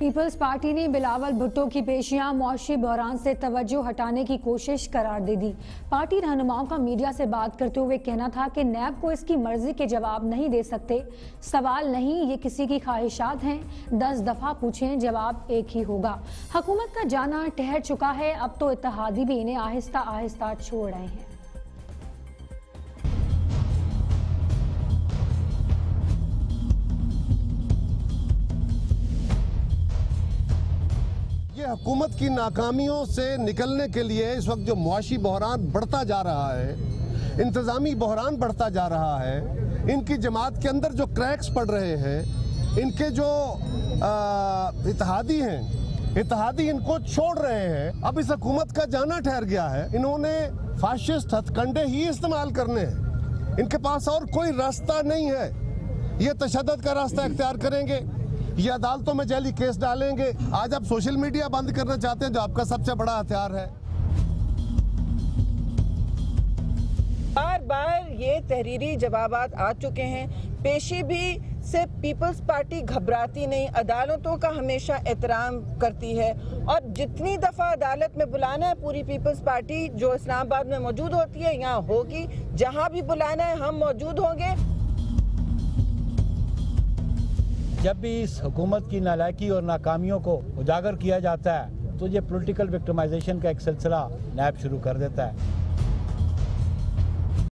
Peoples party نے بلاول بھٹو کی پیشیاں معاشی بحران سے توجہ ہٹانے کی کوشش قرار دے دی۔ پارٹی رہنماؤں کا میڈیا سے بات کرتے ہوئے کہنا تھا کہ نیب کو اس کی مرضی کے جواب نہیں دے سکتے۔ سوال نہیں، یہ کسی کی خواہشات ہیں۔ دس دفعہ پوچھیں، جواب ایک ہی ہوگا۔ حکومت کا جانا ٹہر چکا ہے، اب تو اتحادی بھی انہیں آہستہ آہستہ چھوڑ رہے ہیں۔ یہ حکومت کی ناکامیوں سے نکلنے کے لیے اس وقت جو معاشی بحران بڑھتا جا رہا ہے، انتظامی بحران بڑھتا جا رہا ہے، ان کی جماعت کے اندر جو کریکس پڑ رہے ہیں، ان کے جو اتحادی ہیں، اتحادی ان کو چھوڑ رہے ہیں۔ اب اس حکومت کا جانا ٹھہر گیا ہے۔ انہوں نے فاشسٹ ہتھ کنڈے ہی استعمال کرنے ہیں۔ ان کے پاس اور کوئی راستہ نہیں ہے۔ یہ تشدد کا راستہ اختیار کریں گے۔ یہ عدالتوں میں جیلی کیس ڈالیں گے۔ آج آپ سوشل میڈیا بند کرنا چاہتے ہیں جو آپ کا سب سے بڑا ہتھیار ہے۔ بار بار یہ تحریری جوابات آ چکے ہیں۔ پیشی بھی سے پیپلز پارٹی گھبراتی نہیں، عدالتوں کا ہمیشہ احترام کرتی ہے۔ اور جتنی دفعہ عدالت میں بلانا ہے، پوری پیپلز پارٹی جو اسلام آباد میں موجود ہوتی ہے، یہاں ہوگی۔ جہاں بھی بلانا ہے، ہم موجود ہوں گے۔ جب بھی اس حکومت کی نالائکی اور ناکامیوں کو اجاگر کیا جاتا ہے، تو یہ پولیٹیکل وکٹمائزیشن کا ایک سلسلہ نیب شروع کر دیتا ہے۔